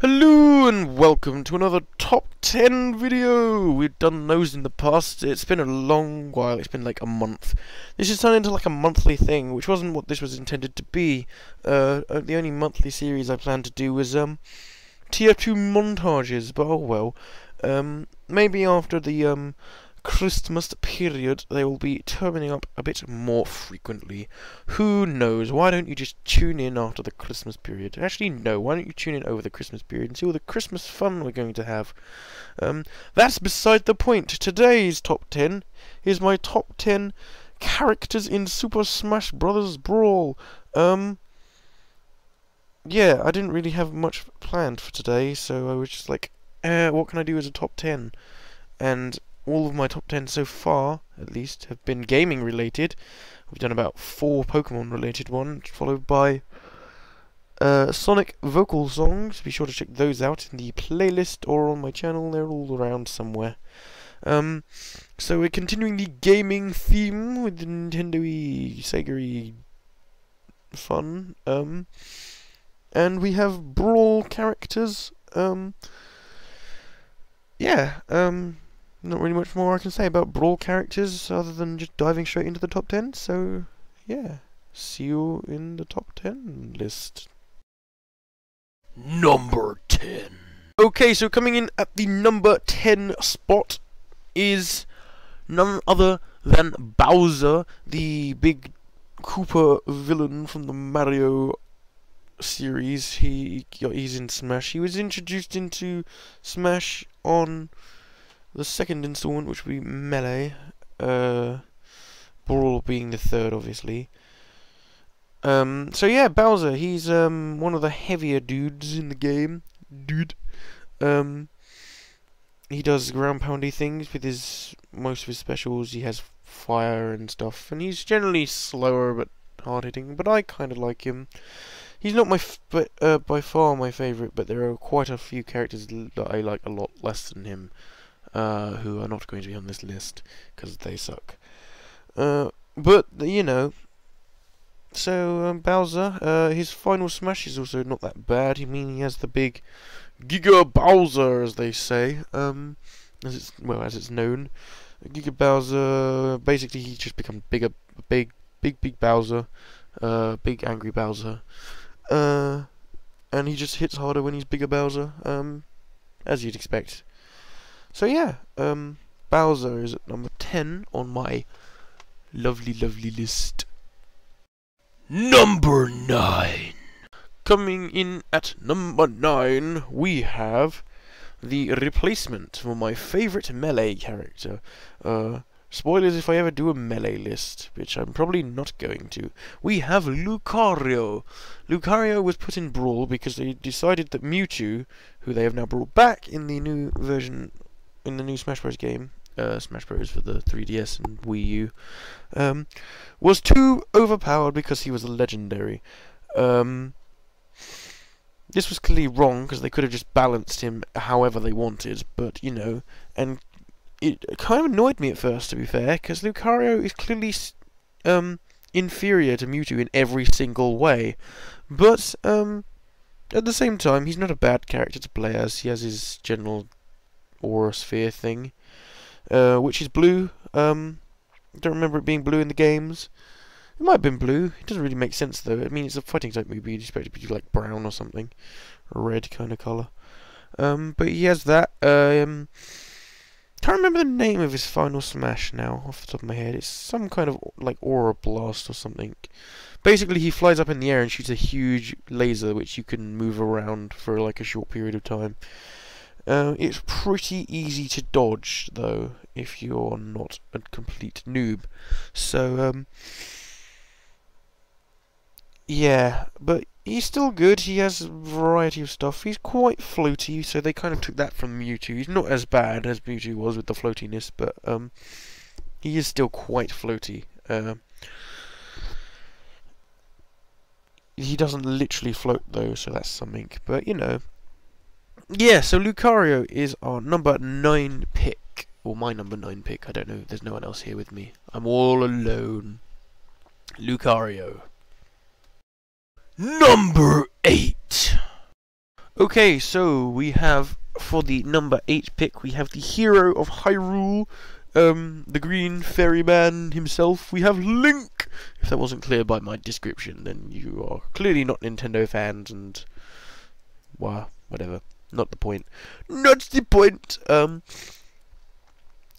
Hello and welcome to another top 10 video! We've done those in the past, it's been a long while, it's been like a month. This has turned into like a monthly thing, which wasn't what this was intended to be. Uh, uh the only monthly series I planned to do was um, tier 2 montages, but oh well. Um, maybe after the um, Christmas period, they will be turning up a bit more frequently. Who knows? Why don't you just tune in after the Christmas period? Actually, no. Why don't you tune in over the Christmas period and see all the Christmas fun we're going to have? Um, that's beside the point. Today's top 10 is my top 10 characters in Super Smash Bros. Brawl. Um, yeah, I didn't really have much planned for today, so I was just like, eh, what can I do as a top 10? And all of my top 10 so far, at least, have been gaming related. We've done about four Pokemon related ones, followed by uh, Sonic vocal songs. Be sure to check those out in the playlist or on my channel. They're all around somewhere. Um, so we're continuing the gaming theme with the Nintendo-y, Sega-y fun. Um, and we have Brawl characters. Um, yeah, um, not really much more I can say about Brawl characters other than just diving straight into the top 10. So, yeah. See you in the top 10 list. Number 10. Okay, so coming in at the number 10 spot is none other than Bowser, the big Koopa villain from the Mario series. He he's in Smash. He was introduced into Smash on the second installment, which will be Melee, uh, Brawl being the third, obviously. Um, so yeah, Bowser, he's um, one of the heavier dudes in the game. Dude. Um, he does ground poundy things with his most of his specials. He has fire and stuff, and he's generally slower but hard hitting. But I kind of like him. He's not my, but uh, by far my favorite. But there are quite a few characters that I like a lot less than him uh, who are not going to be on this list because they suck. Uh, but you know, so um, Bowser, uh, his final smash is also not that bad. I mean, he has the big Giga Bowser, as they say, um, as it's well as it's known. Giga Bowser, basically, he just becomes bigger, big, big, big Bowser, uh, big angry Bowser, uh, and he just hits harder when he's bigger Bowser, um, as you'd expect. So yeah, um, Bowser is at number 10 on my lovely, lovely list. Number 9. Coming in at number 9, we have the replacement for my favourite melee character. Uh, spoilers if I ever do a melee list, which I'm probably not going to. We have Lucario. Lucario was put in Brawl because they decided that Mewtwo, who they have now brought back in the new version in the new Smash Bros. game, uh, Smash Bros. for the 3DS and Wii U, um, was too overpowered because he was a legendary. Um, this was clearly wrong because they could have just balanced him however they wanted, but you know, and it kind of annoyed me at first, to be fair, because Lucario is clearly um, inferior to Mewtwo in every single way, but um, at the same time, he's not a bad character to play as. He has his general aura sphere thing, uh, which is blue. Um, I don't remember it being blue in the games. It might have been blue. It doesn't really make sense though. I mean, it's a fighting type movie. You'd expect it to be like brown or something, red kind of color. Um, but he has that. Um, can't remember the name of his final smash now, off the top of my head. It's some kind of like aura blast or something. Basically, he flies up in the air and shoots a huge laser, which you can move around for like a short period of time. Uh, it's pretty easy to dodge, though, if you're not a complete noob. So, um, yeah, but he's still good. He has a variety of stuff. He's quite floaty, so they kind of took that from Mewtwo. He's not as bad as Mewtwo was with the floatiness, but um, he is still quite floaty. Uh, he doesn't literally float though, so that's something. But you know, yeah, so Lucario is our number 9 pick. Or my number 9 pick. I don't know. There's no one else here with me. I'm all alone. Lucario. Number 8. Okay, so we have for the number eight pick, we have the hero of Hyrule, um, the green ferryman himself. We have Link. If that wasn't clear by my description, then you are clearly not Nintendo fans, and well, whatever. Not the point. Not the point. Um,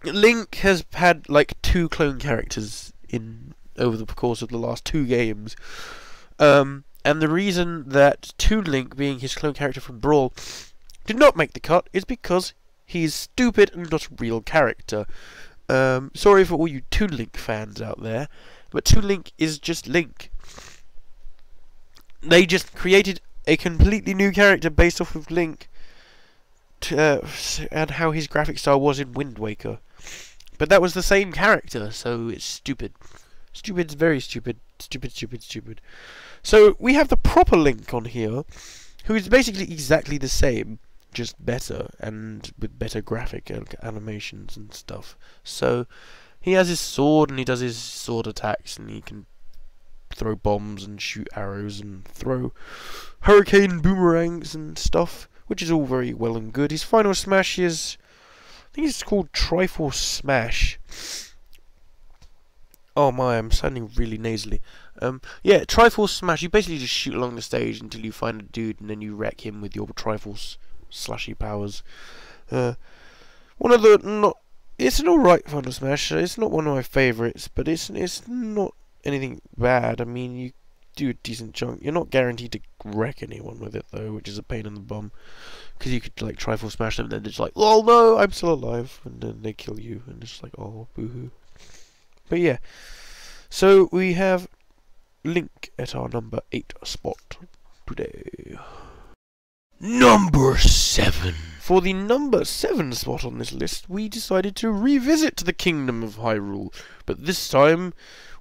Link has had like two clone characters in over the course of the last two games. Um, and the reason that Toon Link, being his clone character from Brawl, did not make the cut is because he's stupid and not a real character. Um, sorry for all you Toon Link fans out there, but Toon Link is just Link. They just created a completely new character based off of Link uh, and how his graphic style was in Wind Waker. But that was the same character, so it's stupid. Stupid, very stupid. Stupid, stupid, stupid. So we have the proper Link on here, who is basically exactly the same, just better and with better graphic animations and stuff. So he has his sword and he does his sword attacks and he can throw bombs and shoot arrows and throw hurricane boomerangs and stuff, which is all very well and good. His final smash is, I think it's called Triforce Smash. Oh my, I'm sounding really nasally. Um, yeah, Triforce Smash. You basically just shoot along the stage until you find a dude, and then you wreck him with your Triforce slashy powers. Uh, one of the not. It's an alright Final Smash. It's not one of my favourites, but it's it's not anything bad. I mean, you do a decent chunk. You're not guaranteed to wreck anyone with it though, which is a pain in the bum. Because you could like Triforce Smash them, and then it's like, oh no, I'm still alive, and then they kill you, and it's like, oh boohoo. But yeah, so we have Link at our number 8 spot today. Number 7. For the number 7 spot on this list, we decided to revisit the Kingdom of Hyrule. But this time,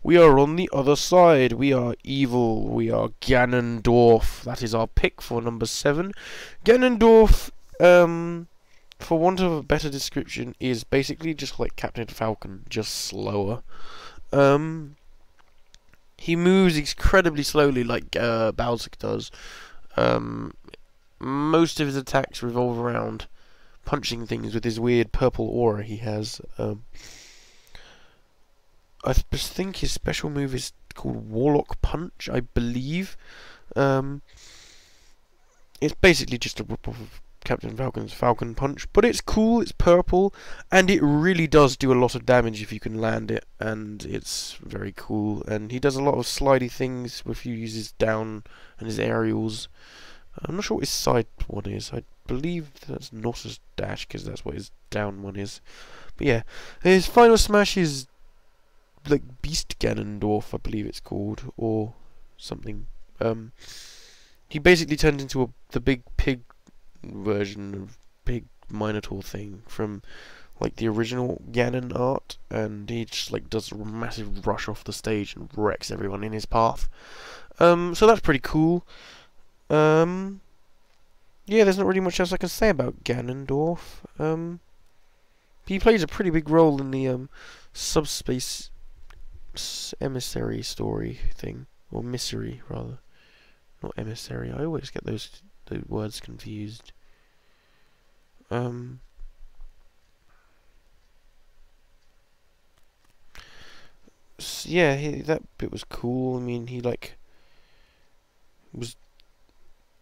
we are on the other side. We are evil. We are Ganondorf. That is our pick for number 7. Ganondorf, um, for want of a better description, is basically just like Captain Falcon, just slower. Um, he moves incredibly slowly, like uh, Bowser does. Um, most of his attacks revolve around punching things with his weird purple aura he has. Um, I think his special move is called Warlock Punch, I believe. Um, it's basically just a rip off of Captain Falcon's Falcon Punch, but it's cool, it's purple, and it really does do a lot of damage if you can land it, and it's very cool. And he does a lot of slidey things if you use his down and his aerials. I'm not sure what his side one is. I believe that's not his dash, because that's what his down one is. But yeah, his final smash is like Beast Ganondorf, I believe it's called, or something. Um, he basically turns into a, the big pig version of big Minotaur thing from like the original Ganon art, and he just like does a massive rush off the stage and wrecks everyone in his path. Um, so that's pretty cool. Um, yeah, there's not really much else I can say about Ganondorf. Um, he plays a pretty big role in the um, subspace emissary story thing, or misery rather, not emissary. I always get those the words confused. Um, yeah, he, that bit was cool. I mean, he like was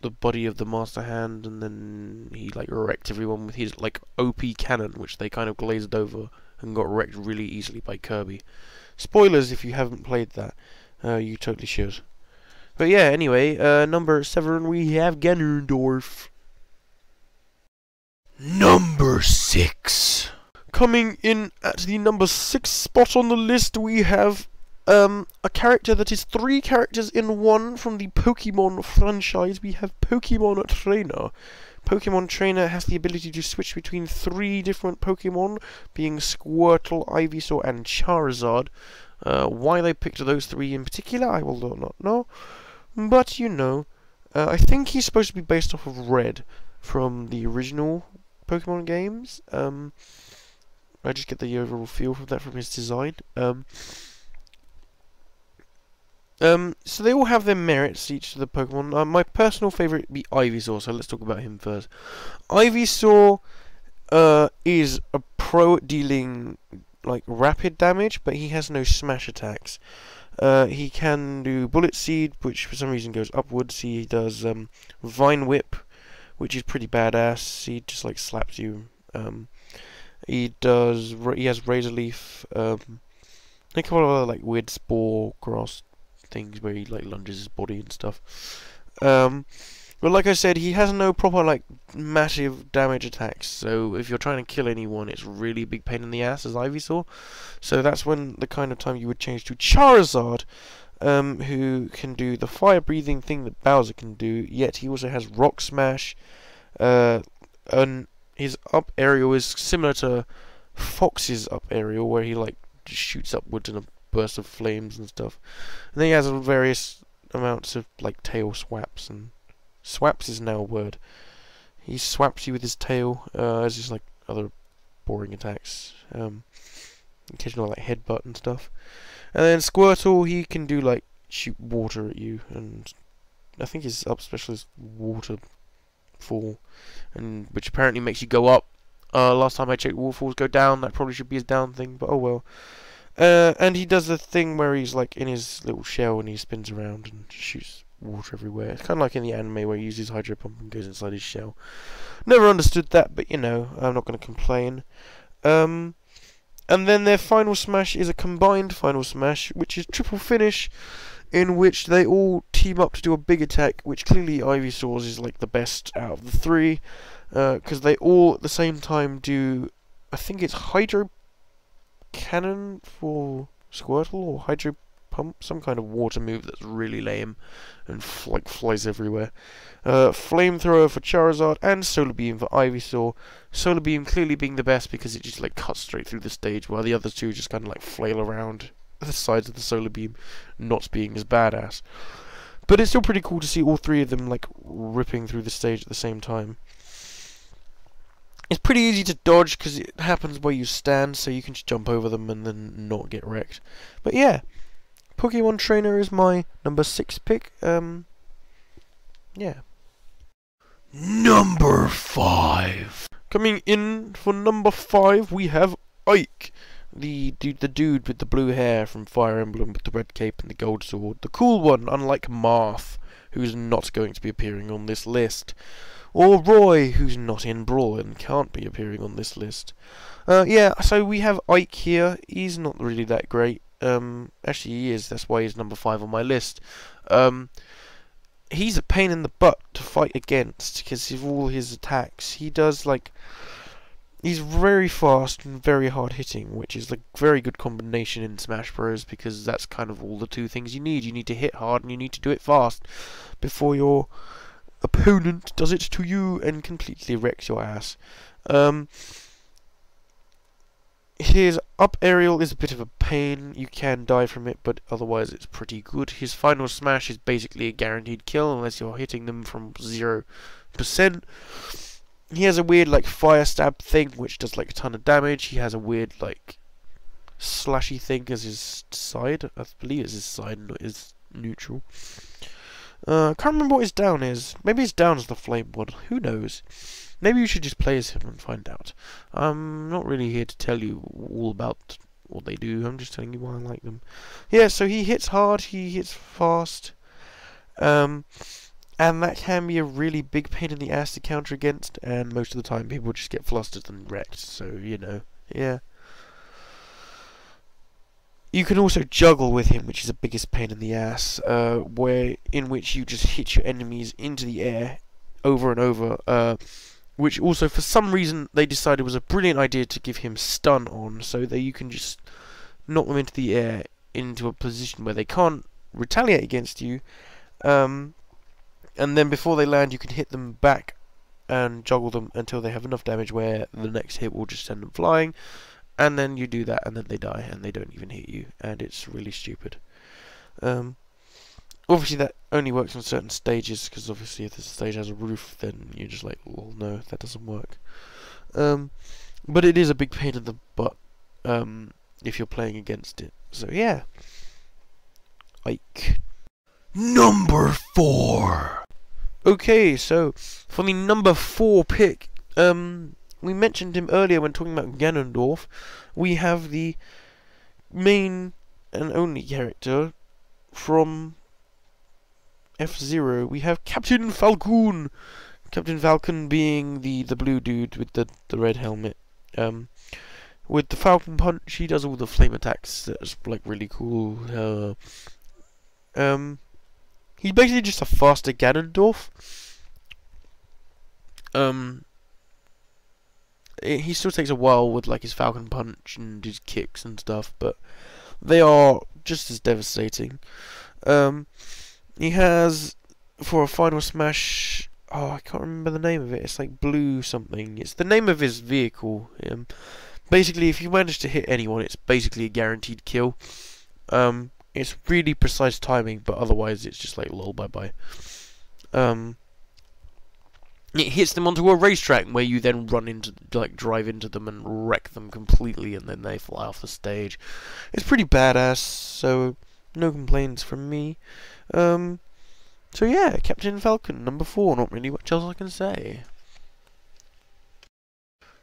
the body of the Master Hand, and then he like wrecked everyone with his like OP cannon, which they kind of glazed over and got wrecked really easily by Kirby. Spoilers if you haven't played that, uh, you totally should. But yeah, anyway, uh, number seven we have Ganondorf. Number six. Coming in at the number six spot on the list, we have um, a character that is three characters in one from the Pokemon franchise. We have Pokemon Trainer. Pokemon Trainer has the ability to switch between three different Pokemon, being Squirtle, Ivysaur, and Charizard. Uh, why they picked those three in particular, I will not know. But, you know, uh, I think he's supposed to be based off of Red from the original Pokemon games. Um, I just get the overall feel from that from his design. Um, Um, so they all have their merits, each of the Pokemon. Uh, my personal favourite would be Ivysaur, so let's talk about him first. Ivysaur uh, is a pro at dealing like rapid damage, but he has no smash attacks. Uh, he can do Bullet Seed, which for some reason goes upwards. He does um, Vine Whip, which is pretty badass. He just like slaps you. Um, he does. He has Razor Leaf. Um, a couple of other like weird spore grass things where he like lunges his body and stuff. Um, but like I said, he has no proper like massive damage attacks. So if you're trying to kill anyone, it's really big pain in the ass, as Ivysaur. So that's when the kind of time you would change to Charizard, um, who can do the fire breathing thing that Bowser can do. Yet he also has Rock Smash. Uh, and his up aerial is similar to Fox's up aerial, where he like shoots upwards in a burst of flames and stuff. And then he has various amounts of like tail swaps and swaps is now a word. He swaps you with his tail, uh, as just like other boring attacks. Um, occasional like headbutt and stuff. And then Squirtle, he can do like shoot water at you, and I think his up special is water fall, and which apparently makes you go up. Uh, last time I checked, waterfalls go down. That probably should be his down thing, but oh well. Uh, and he does the thing where he's like in his little shell and he spins around and shoots water everywhere. It's kind of like in the anime where he uses hydro pump and goes inside his shell. Never understood that, but you know, I'm not going to complain. Um, and then their final smash is a combined final smash, which is triple finish, in which they all team up to do a big attack, which clearly Ivysaur's is like the best out of the three, because uh, they all at the same time do, I think it's hydro cannon for Squirtle or Hydro Pump, some kind of water move that's really lame and like flies everywhere. Uh, Flamethrower for Charizard and Solar Beam for Ivysaur. Solar Beam clearly being the best because it just like cuts straight through the stage, while the other two just kind of like flail around the sides of the Solar Beam, not being as badass. But it's still pretty cool to see all three of them like ripping through the stage at the same time. It's pretty easy to dodge because it happens where you stand, so you can just jump over them and then not get wrecked. But yeah, Pokemon Trainer is my number six pick. Um, yeah. Number five. Coming in for number five, we have Ike, the dude, the dude with the blue hair from Fire Emblem with the red cape and the gold sword, the cool one, unlike Marth, who's not going to be appearing on this list. Or Roy, who's not in Brawl and can't be appearing on this list. Uh, yeah, so we have Ike here. He's not really that great. Um, actually, he is. That's why he's number five on my list. Um, he's a pain in the butt to fight against because of all his attacks. He does like he's very fast and very hard hitting, which is a very good combination in Smash Bros. because that's kind of all the two things you need. You need to hit hard and you need to do it fast before you're opponent does it to you and completely wrecks your ass. Um, his up aerial is a bit of a pain. You can die from it, but otherwise it's pretty good. His final smash is basically a guaranteed kill unless you're hitting them from 0%. He has a weird like fire stab thing which does like a ton of damage. He has a weird like slashy thing as his side. I believe it's his side, not his neutral. Uh, can't remember what his down is. Maybe his down is the flame one. Who knows? Maybe you should just play as him and find out. I'm not really here to tell you all about what they do. I'm just telling you why I like them. Yeah, so he hits hard. He hits fast. Um, and that can be a really big pain in the ass to counter against. And most of the time, people just get flustered and wrecked. So you know, yeah. You can also juggle with him, which is the biggest pain in the ass, uh, where in which you just hit your enemies into the air over and over, uh, which also for some reason they decided was a brilliant idea to give him stun on, so that you can just knock them into the air into a position where they can't retaliate against you, um, and then before they land you can hit them back and juggle them until they have enough damage where the next hit will just send them flying, and then you do that and then they die and they don't even hit you and it's really stupid. Um, obviously that only works on certain stages because obviously if the stage has a roof then you're just like well no that doesn't work. Um, but it is a big pain in the butt um, if you're playing against it. So yeah. Like Number four. Okay, so for the number four pick, um, we mentioned him earlier when talking about Ganondorf. We have the main and only character from F Zero. We have Captain Falcon. Captain Falcon being the the blue dude with the the red helmet. Um, with the Falcon Punch, he does all the flame attacks. That's like really cool. Uh, um, he's basically just a faster Ganondorf. Um, he still takes a while with like his Falcon Punch and his kicks and stuff, but they are just as devastating. Um, he has for a final smash. Oh, I can't remember the name of it. It's like blue something. It's the name of his vehicle. Um, basically, if you manage to hit anyone, it's basically a guaranteed kill. Um, it's really precise timing, but otherwise, it's just like lol bye bye. Um, it hits them onto a racetrack where you then run into, like, drive into them and wreck them completely, and then they fly off the stage. It's pretty badass, so no complaints from me. Um, so yeah, Captain Falcon, number four, not really much else I can say.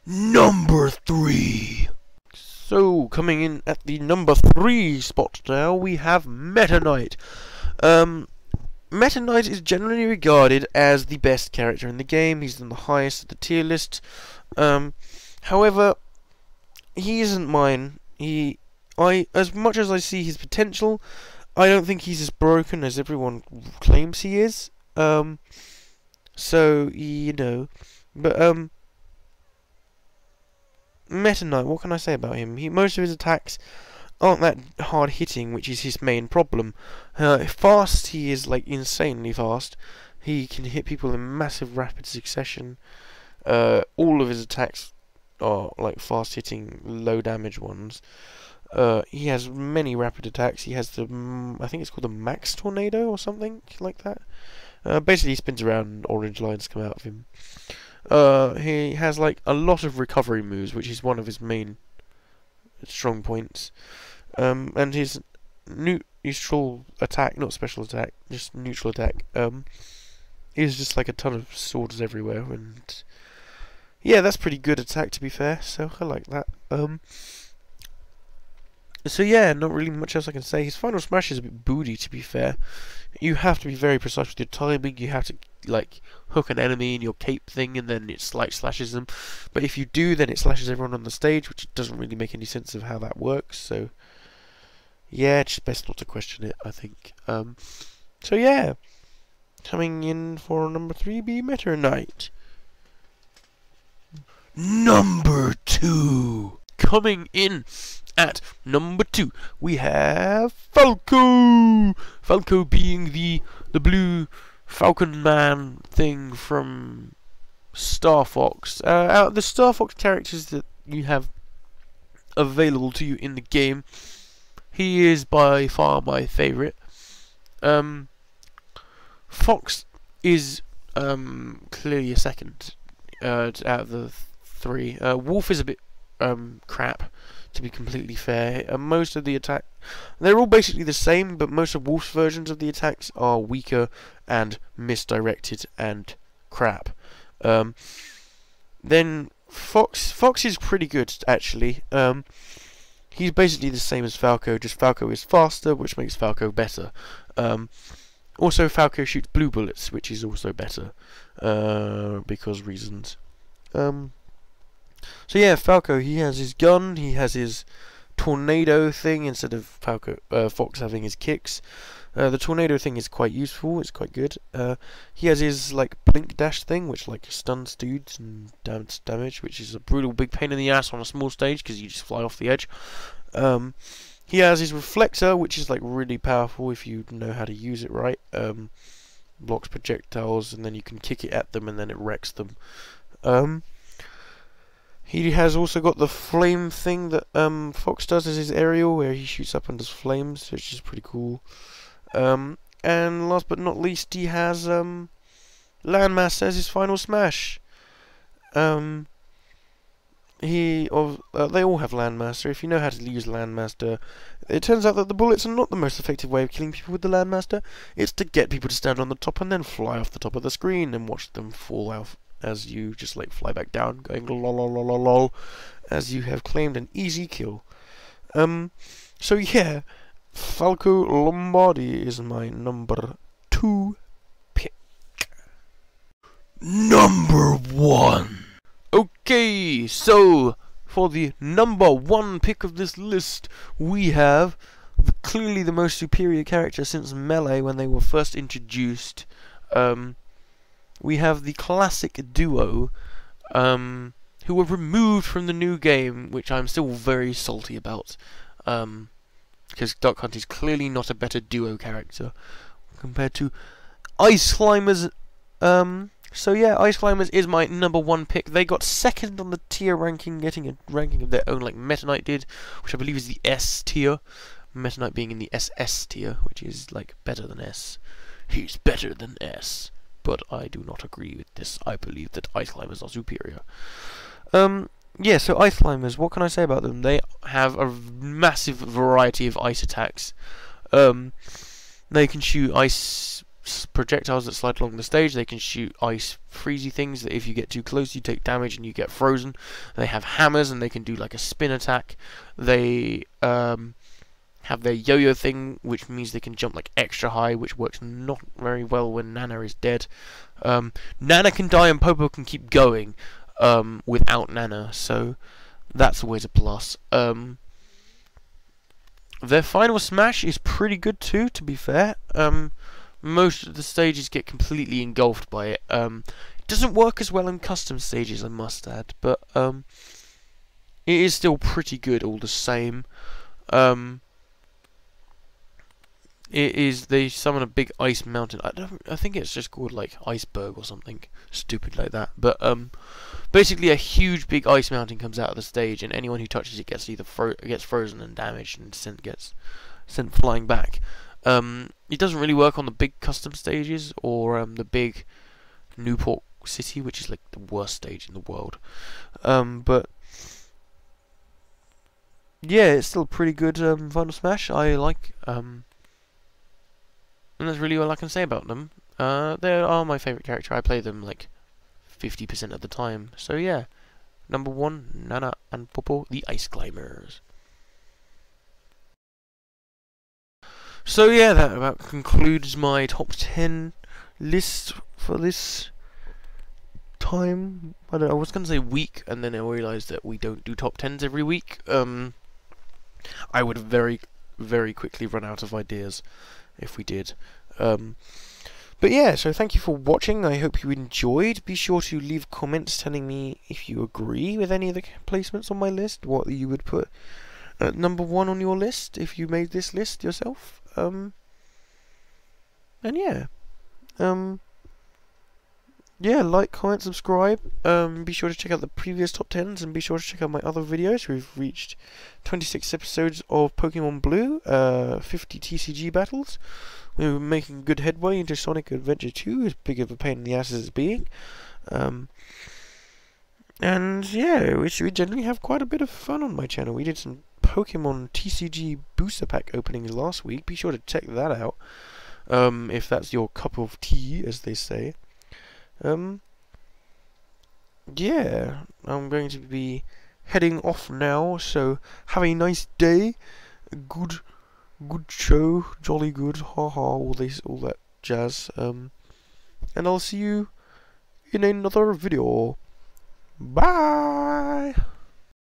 Number three. So, coming in at the number three spot now, we have Meta Knight. Um, Meta Knight is generally regarded as the best character in the game. He's in the highest of the tier list. Um, however, he isn't mine. He, I, as much as I see his potential, I don't think he's as broken as everyone claims he is. Um, so you know, but um, Meta Knight. What can I say about him? He most of his attacks aren't that hard hitting, which is his main problem. Uh, fast, he is like insanely fast. He can hit people in massive rapid succession. Uh, all of his attacks are like fast hitting, low damage ones. Uh, he has many rapid attacks. He has the, mm, I think it's called the Mach Tornado or something like that. Uh, basically, he spins around and orange lines come out of him. Uh, he has like a lot of recovery moves, which is one of his main strong points. Um, and his neutral attack, not special attack, just neutral attack, um, is just like a ton of swords everywhere, and yeah, that's pretty good attack to be fair. So I like that. Um, so yeah, not really much else I can say. His final smash is a bit booty, to be fair. You have to be very precise with your timing. You have to like hook an enemy in your cape thing, and then it like slashes them. But if you do, then it slashes everyone on the stage, which doesn't really make any sense of how that works. So yeah, it's best not to question it. I think. Um, so yeah, coming in for number three, be Meta Knight. Number two, coming in at number two, we have Falco. Falco being the the blue Falcon Man thing from Star Fox. Uh, out of the Star Fox characters that you have available to you in the game, he is by far my favourite. Um, Fox is um, clearly a second uh, out of the three. Uh, Wolf is a bit um, crap to be completely fair. Uh, most of the attack, they're all basically the same, but most of Wolf's versions of the attacks are weaker and misdirected and crap. Um, then Fox, Fox is pretty good actually. Um, he's basically the same as Falco, just Falco is faster, which makes Falco better. Um, also, Falco shoots blue bullets, which is also better uh, because reasons. Um, so yeah, Falco, he has his gun, he has his tornado thing instead of Falco uh, Fox having his kicks. Uh, the tornado thing is quite useful. It's quite good. Uh, he has his like blink dash thing, which like stuns dudes and does damage, which is a brutal big pain in the ass on a small stage because you just fly off the edge. Um, he has his reflector, which is like really powerful if you know how to use it right. Um, blocks projectiles, and then you can kick it at them, and then it wrecks them. Um, he has also got the flame thing that um, Fox does as his aerial, where he shoots up and does flames, which is pretty cool. Um, and last but not least, he has um, Landmass as his final smash. Um, he of uh, they all have landmaster. If you know how to use landmaster, it turns out that the bullets are not the most effective way of killing people with the landmaster. It's to get people to stand on the top and then fly off the top of the screen and watch them fall off as you just like fly back down, going lol lol lol lol, as you have claimed an easy kill. Um, so yeah, Falco Lombardi is my number two pick. Number one. Okay, so for the number one pick of this list, we have the, clearly the most superior character since Melee when they were first introduced. Um, we have the classic duo, um, who were removed from the new game, which I'm still very salty about. Um, because Duck Hunt is clearly not a better duo character compared to Ice Climbers. Um, so yeah, Ice Climbers is my number one pick. They got second on the tier ranking, getting a ranking of their own like Meta Knight did, which I believe is the S tier. Meta Knight being in the SS tier, which is like better than S. He's better than S. But I do not agree with this. I believe that Ice Climbers are superior. Um, yeah, so Ice Climbers, what can I say about them? They have a massive variety of ice attacks. Um, they can shoot ice projectiles that slide along the stage. They can shoot ice freezy things that if you get too close you take damage and you get frozen. They have hammers and they can do like a spin attack. They um, have their yo-yo thing, which means they can jump like extra high, which works not very well when Nana is dead. Um, Nana can die and Popo can keep going um, without Nana, so that's always a plus. Um, their final smash is pretty good too, to be fair. Um, most of the stages get completely engulfed by it. Um, it doesn't work as well in custom stages, I must add, but um, it is still pretty good all the same. Um, it is they summon a big ice mountain. I don't. I think it's just called like iceberg or something stupid like that. But um, basically a huge big ice mountain comes out of the stage, and anyone who touches it gets either fro gets frozen and damaged, and sent gets sent flying back. Um, it doesn't really work on the big custom stages or um, the big New Pork City, which is like the worst stage in the world. Um, but yeah, it's still pretty good um, Final Smash. I like, um, and that's really all I can say about them. Uh, they are my favourite character. I play them like 50% of the time. So yeah, number one, Nana and Popo, the Ice Climbers. So yeah, that about concludes my top 10 list for this time. I, I was going to say week, and then I realised that we don't do top 10s every week. Um, I would very, very quickly run out of ideas if we did. Um, but yeah, so thank you for watching. I hope you enjoyed. Be sure to leave comments telling me if you agree with any of the placements on my list, what you would put at number one on your list if you made this list yourself. Um, and yeah, um, yeah, like, comment, subscribe. Um, be sure to check out the previous top tens, and be sure to check out my other videos. We've reached 26 episodes of Pokemon Blue, uh, 50 TCG battles. We're making good headway into Sonic Adventure 2, as big of a pain in the ass as it's being. Um, and yeah, we, we generally have quite a bit of fun on my channel. We did some Pokemon TCG booster pack openings last week. Be sure to check that out. Um, if that's your cup of tea, as they say. Um, yeah, I'm going to be heading off now, so have a nice day. Good, good show, jolly good, haha, all this, all that jazz. Um, and I'll see you in another video. Bye!